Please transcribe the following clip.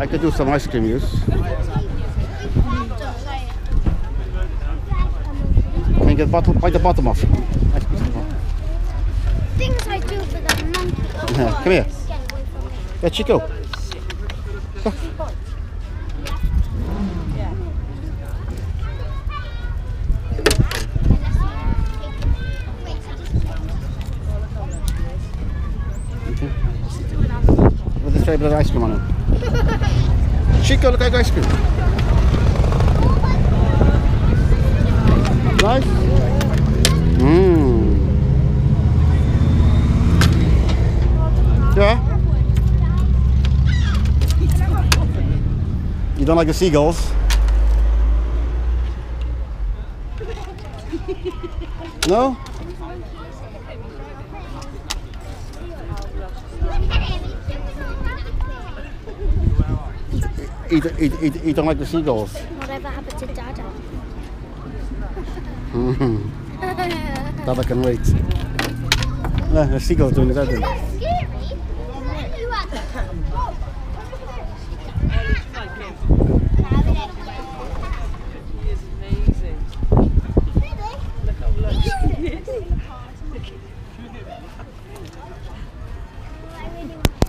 I could do some ice cream use. Can you get bottle, bite the bottom off? Things I do for the monkey. Yeah, come here. Get away from me. Yeah, Go. Okay. With a tray of ice cream on it. Chico, look at ice cream. Nice. Mmm. Yeah. You don't like the seagulls? No? He don't like the seagulls? Whatever happened to Dada? Dada can wait. No, the seagull's doing his own thing.